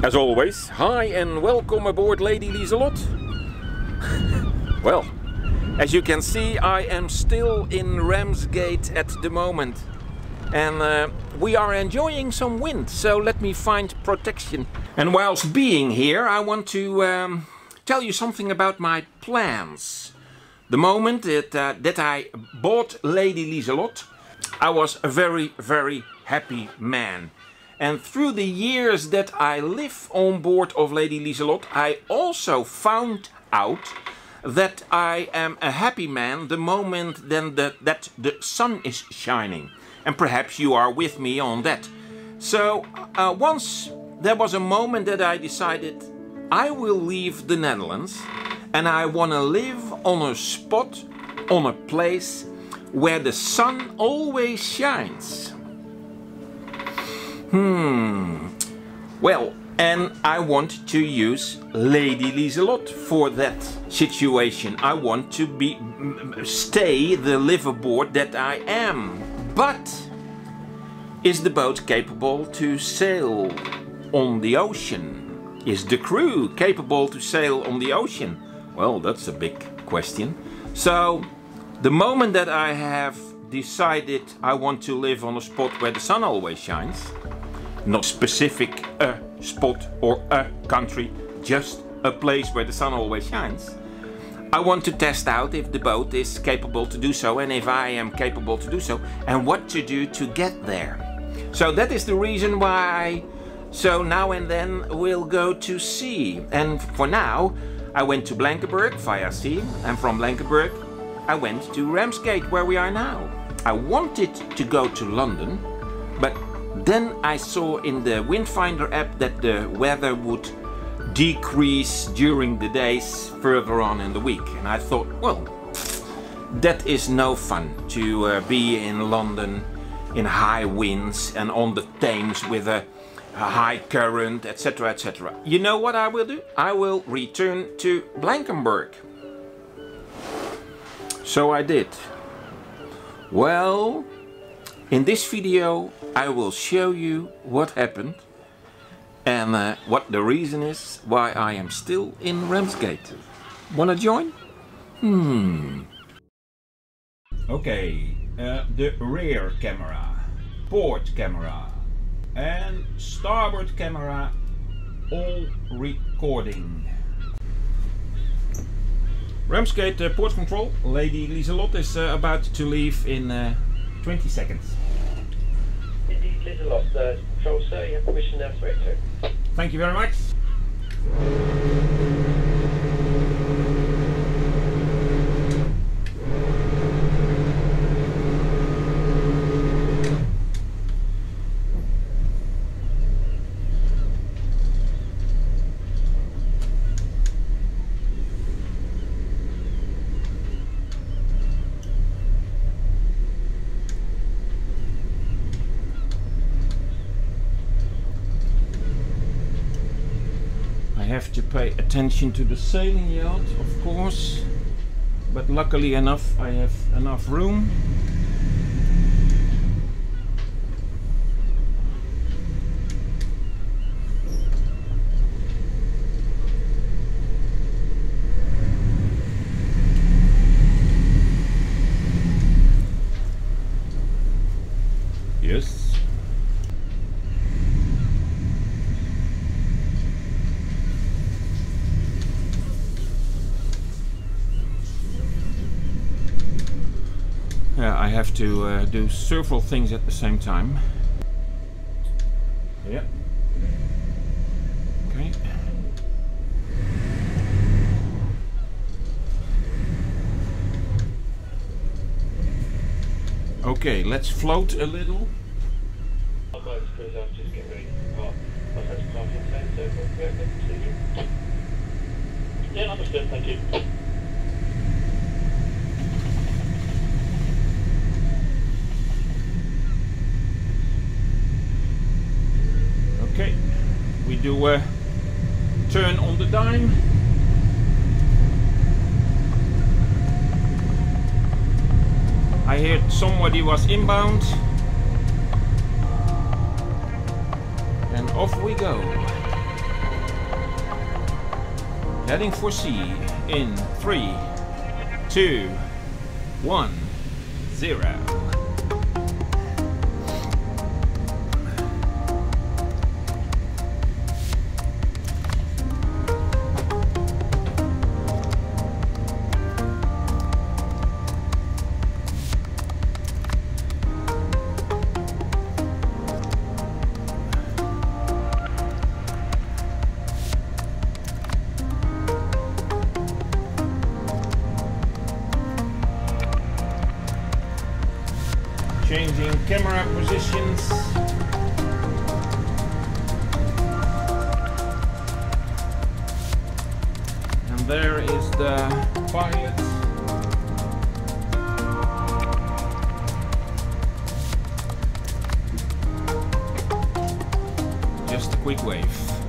As always, hi and welcome aboard Lady Liselot. well, as you can see, I am still in Ramsgate at the moment. And uh, we are enjoying some wind, so let me find protection. And whilst being here, I want to um, tell you something about my plans. The moment that, uh, that I bought Lady Liselot, I was a very, very happy man. And through the years that I live on board of Lady Liselot, I also found out that I am a happy man the moment then the, that the sun is shining. And perhaps you are with me on that. So uh, once there was a moment that I decided I will leave the Netherlands and I want to live on a spot, on a place where the sun always shines. Hmm. Well, and I want to use Lady Liselot for that situation. I want to be stay the liverboard that I am. But is the boat capable to sail on the ocean? Is the crew capable to sail on the ocean? Well, that's a big question. So, the moment that I have decided I want to live on a spot where the sun always shines, not specific a spot or a country, just a place where the sun always shines. I want to test out if the boat is capable to do so and if I am capable to do so and what to do to get there. So that is the reason why so now and then we'll go to sea and for now I went to Blankenberg via sea and from Blankenberg I went to Ramsgate where we are now. I wanted to go to London but then I saw in the Windfinder app that the weather would decrease during the days further on in the week. And I thought, well, that is no fun to uh, be in London in high winds and on the Thames with a, a high current, etc. etc. You know what I will do? I will return to Blankenberg. So I did. Well, in this video I will show you what happened and uh, what the reason is why I am still in Ramsgate. Wanna join? Hmm. Okay, uh, the rear camera, port camera and starboard camera all recording. Ramsgate uh, port control, Lady Liselot is uh, about to leave in uh, 20 seconds. Indeed, Liselot, uh, control sir, you have permission now to exit. Thank you very much. I have to pay attention to the sailing yacht, of course. But luckily enough, I have enough room. Yes. Yeah, I have to uh, do several things at the same time. Yeah. Okay. Okay, let's float a little. Our boat's crews are just getting ready to depart. I'll have to park in ten circle. Yeah, good. See you. Yeah, understood. Thank you. Okay, a uh, turn on the dime. I heard somebody was inbound. And off we go. Heading for sea in three, two, one, zero. Positions. And there is the pilot. Just a quick wave,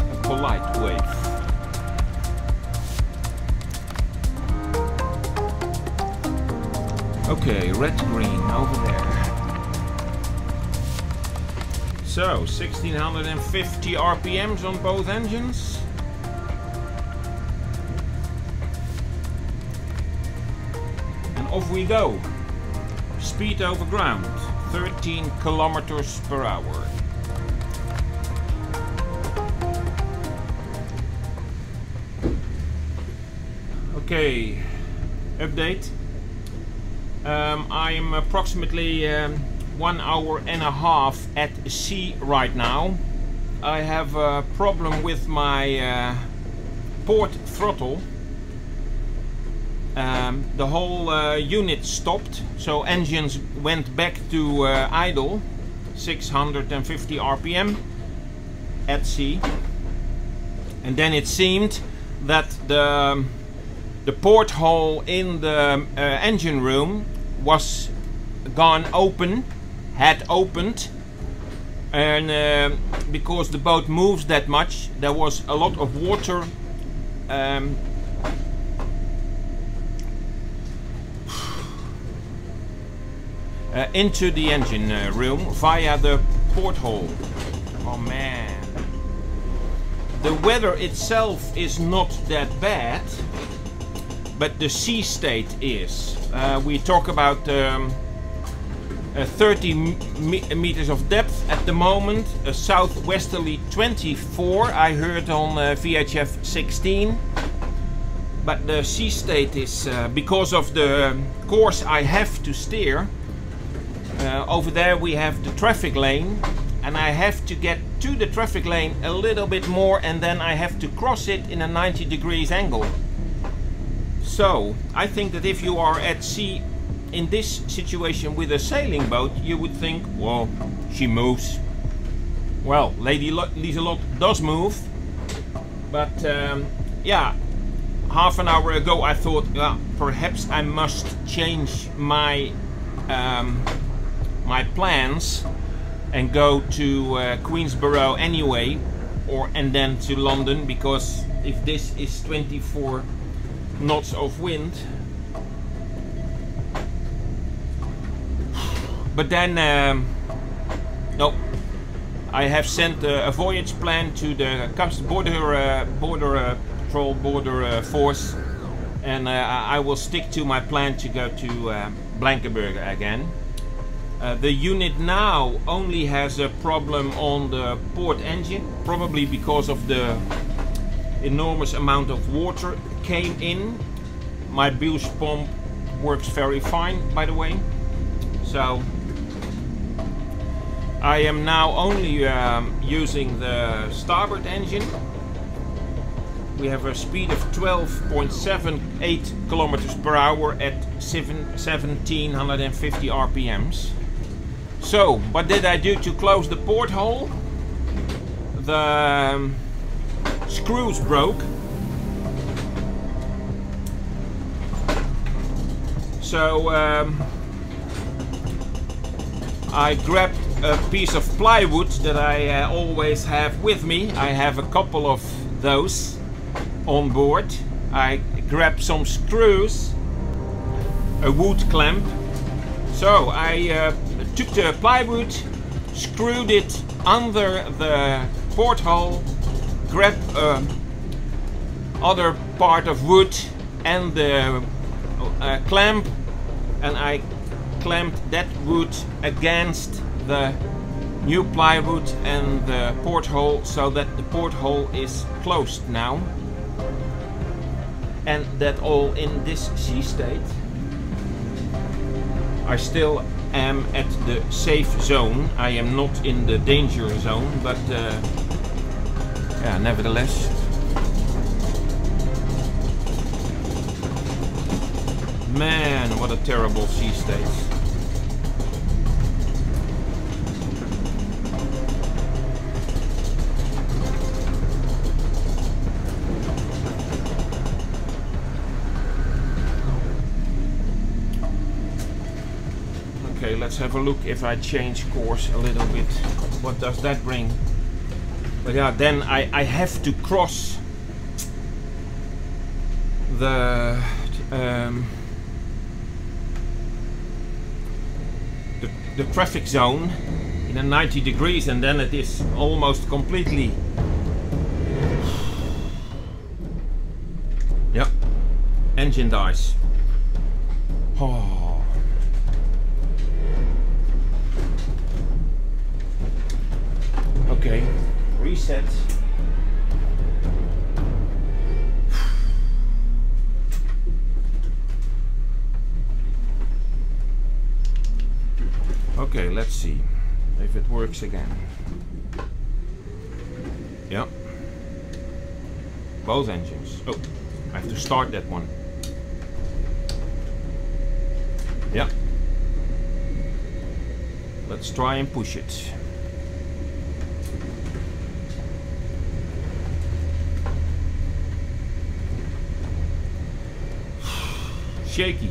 a polite wave. Okay, red green over there. So, 1650 RPMs on both engines. And off we go. Speed over ground, 13 kilometers per hour. Okay, update. Um, I'm approximately um, one hour and a half at sea right now. I have a problem with my uh, port throttle. Um, the whole uh, unit stopped, so engines went back to uh, idle, 650 RPM at sea. And then it seemed that the the porthole in the uh, engine room was gone open, had opened, and uh, because the boat moves that much, there was a lot of water um, uh, into the engine uh, room via the porthole. Oh man. The weather itself is not that bad, but the sea state is. Uh, we talk about um, uh, 30 me meters of depth at the moment, a southwesterly 24 I heard on uh, VHF 16. But the sea state is, uh, because of the course I have to steer, uh, over there we have the traffic lane and I have to get to the traffic lane a little bit more and then I have to cross it in a 90 degrees angle. So, I think that if you are at sea in this situation with a sailing boat, you would think, well, she moves. Well, Lady Lo Liselot does move, but um, yeah, half an hour ago I thought, yeah, perhaps I must change my um, my plans and go to uh, Queensborough anyway, or and then to London because if this is 24 knots of wind. But then, um, no, I have sent uh, a voyage plan to the Border uh, Border uh, Patrol Border uh, Force, and uh, I will stick to my plan to go to uh, Blankenberg again. the unit now only has a problem on the port engine, probably because of the enormous amount of water came in. My bilge pump works very fine, by the way. So I am now only um, using the starboard engine. We have a speed of 12.78 kilometers per hour at 7, 1750 RPMs. So, what did I do to close the porthole? The um, screws broke. So um, I grabbed a piece of plywood that I uh, always have with me. I have a couple of those on board. I grabbed some screws, a wood clamp. So I uh, took the plywood, screwed it under the porthole, grabbed a other part of wood and the uh, clamp and I clamped that wood against the new plywood and the porthole so that the porthole is closed now. And that all in this sea state. I still am at the safe zone. I am not in the danger zone but uh, yeah nevertheless. Man what a terrible sea state let's have a look if I change course a little bit. What does that bring? But yeah, then I, I have to cross the, um, the traffic zone in a 90 degrees and then it is almost completely yeah engine dies oh Okay, Okay, let's see if it works again. Yeah. Both engines. Oh, I have to start that one. Yeah. Let's try and push it. Shaky.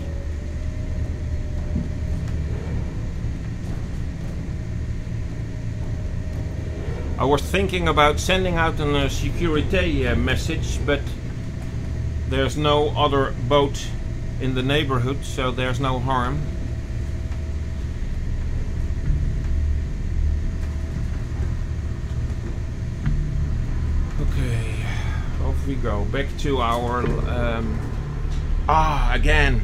I was thinking about sending out a uh, security uh, message, but there's no other boat in the neighborhood, so there's no harm. Okay, off we go, back to our um, Ah, again.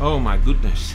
Oh my goodness.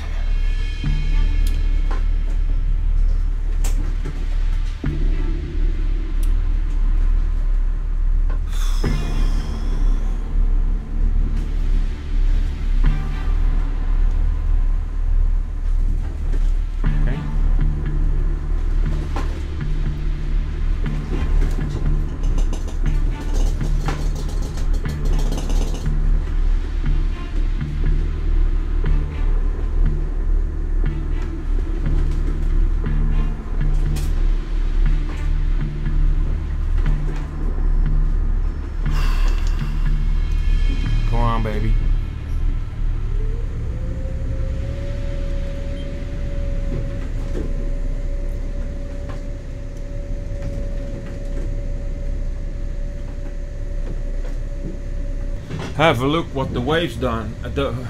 Have a look what the waves done. Uh, the,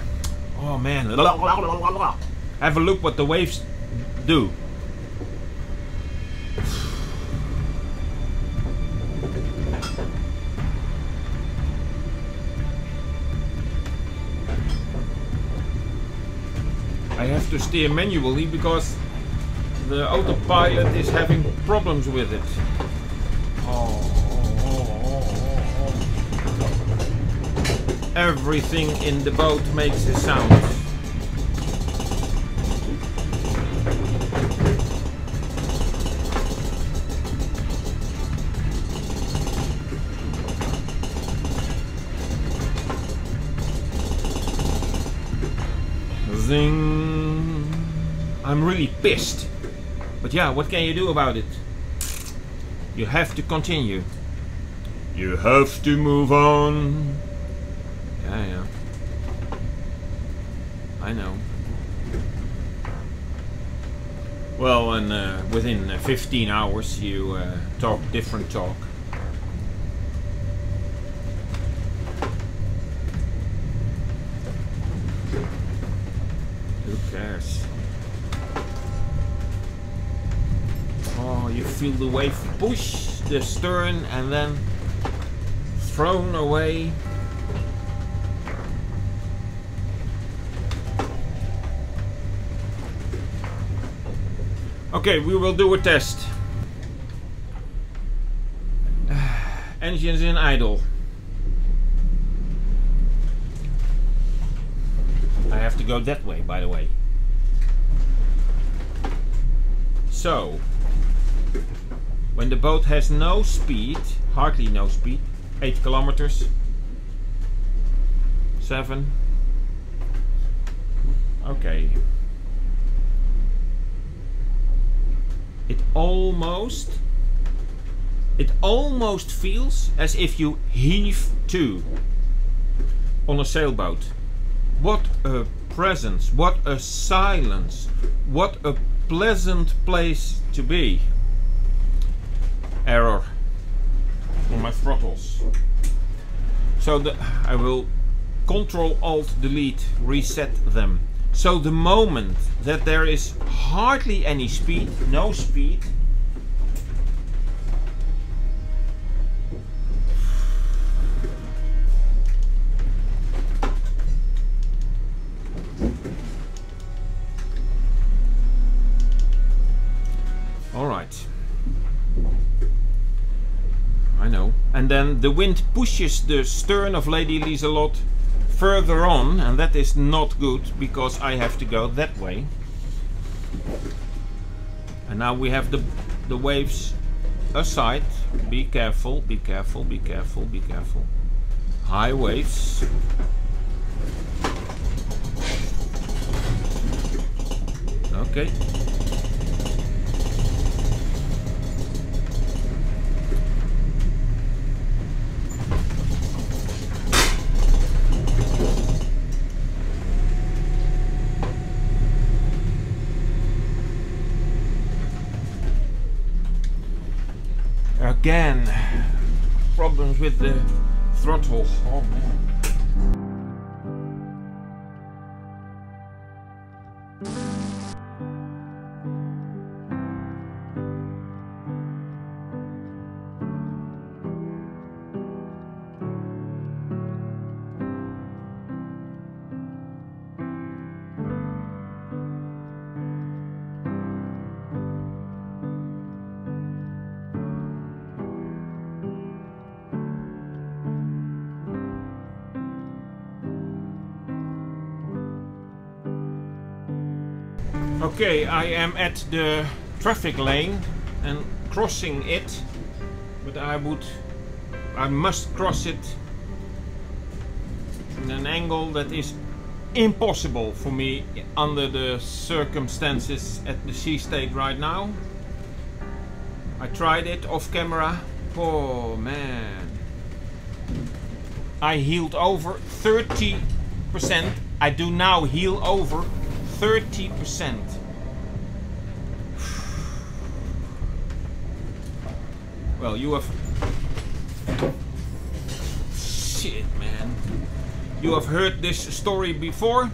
oh man. Have a look what the waves do. I have to steer manually because the autopilot is having problems with it. Everything in the boat makes a sound. Zing. I'm really pissed. But yeah, what can you do about it? You have to continue. You have to move on. Yeah, yeah. I Well, and uh, within uh, 15 hours you uh, talk different talk. Who cares? Oh you feel the wave push the stern and then thrown away. Okay, we will do a test. Engines in idle. I have to go that way, by the way. So, when the boat has no speed, hardly no speed, 8 kilometers, 7, okay. It almost, it almost feels as if you heave to on a sailboat. What a presence, what a silence, what a pleasant place to be. Error on my throttles. So the, I will Control Alt Delete reset them. So the moment that there is hardly any speed, no speed, All right. I know. and then the wind pushes the stern of Lady Liselot further on and that is not good because I have to go that way. And now we have the the waves aside. Be careful be careful be careful be careful. High waves. Okay again problems with the throttle. Oh man. Okay, I am at the traffic lane and crossing it, but I would, I must cross it in an angle that is impossible for me under the circumstances at the sea state right now. I tried it off camera. Oh man. I healed over 30%. I do now heal over 30%. Well, you have... Shit, man. You have heard this story before?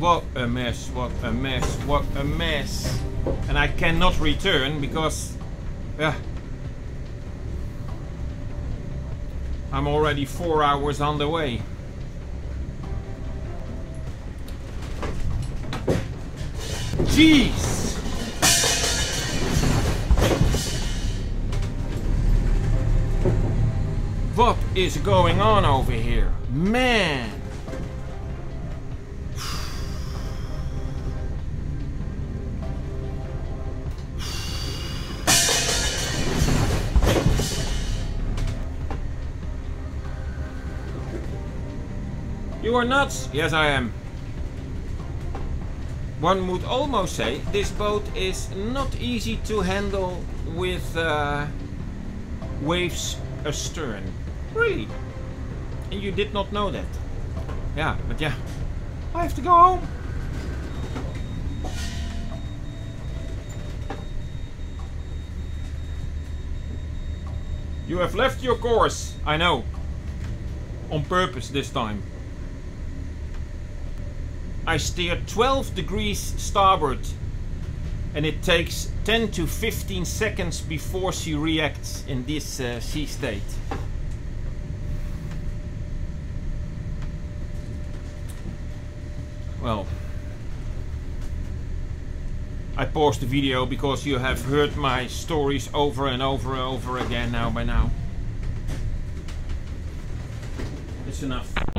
What a mess, what a mess, what a mess. And I cannot return because... Yeah. I'm already four hours on the way. Jeez! What is going on over here? Man! You are nuts! Yes, I am. One would almost say this boat is not easy to handle with uh, waves astern. Really? And you did not know that? Yeah, but yeah. I have to go home. You have left your course, I know. On purpose this time. I steer 12 degrees starboard and it takes 10 to 15 seconds before she reacts in this uh, sea state. Well, I paused the video because you have heard my stories over and over and over again now by now. It's enough.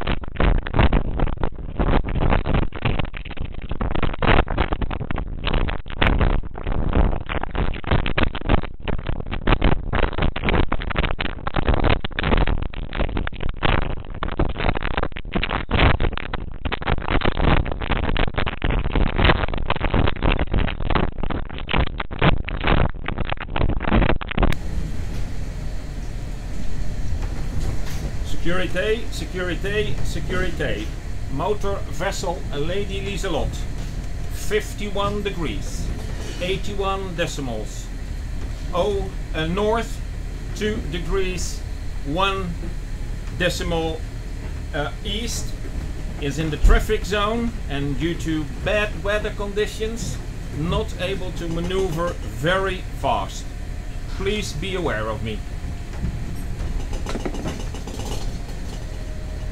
Security, security, security. Motor vessel Lady Liselot. 51 degrees, 81 decimals. O uh, north, 2 degrees, 1 decimal uh, east is in the traffic zone and due to bad weather conditions not able to maneuver very fast. Please be aware of me.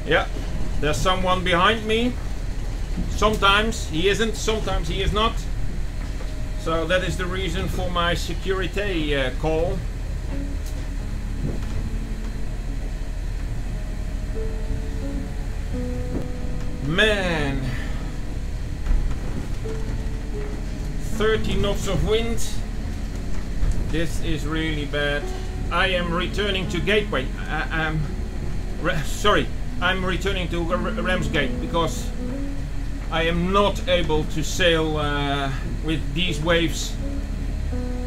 Yeah, there's someone behind me. Sometimes he isn't, sometimes he is not. So that is the reason for my security uh, call. Man. 30 knots of wind. This is really bad. I am returning to Gateway. I, am sorry, I'm returning to Ramsgate because I am not able to sail uh, with these waves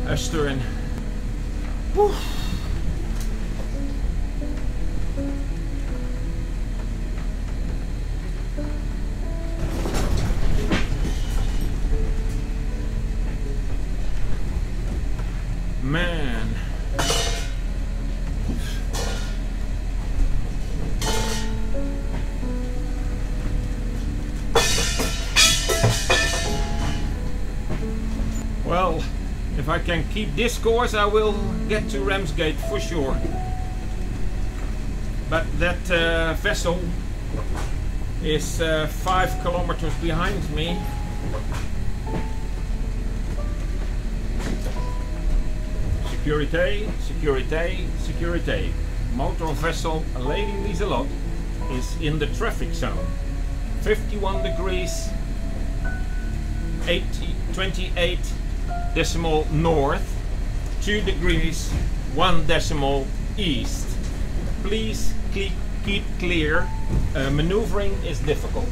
astern. Whew. Keep this course, I will get to Ramsgate for sure. But that uh, vessel is uh, five kilometers behind me. Security, security, security. Motor vessel Lady Liselot is in the traffic zone. 51 degrees, 80, 28 decimal north, 2 degrees, 1 decimal east. Please keep, clear. Uh, maneuvering is difficult.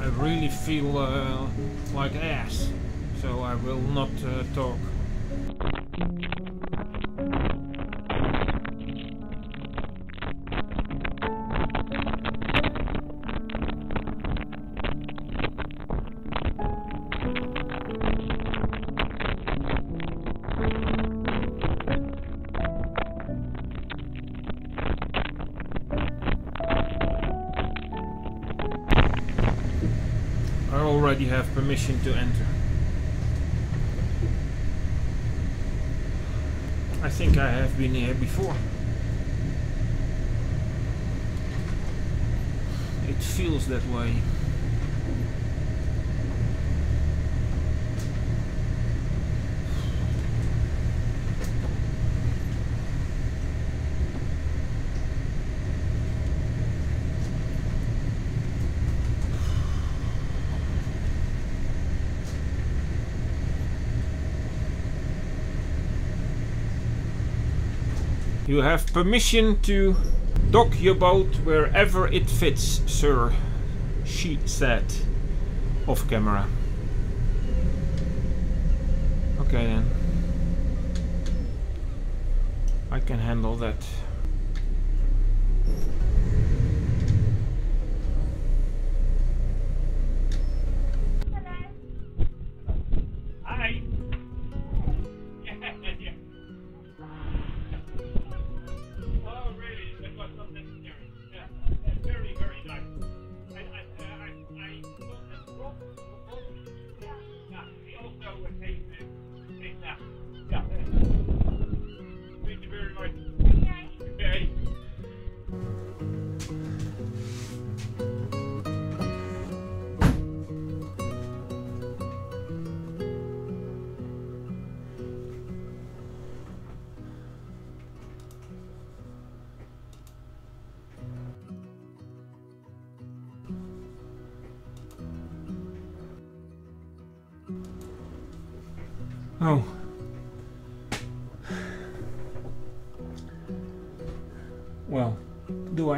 I really feel uh, like ass, so I will not uh, talk. Already have permission to enter. I think I have been here before. It feels that way. You have permission to dock your boat wherever it fits, sir, she said, off camera. Okay then. I can handle that.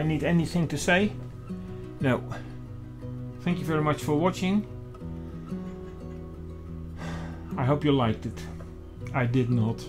Need anything to say? No. Thank you very much for watching. I hope you liked it. I did not.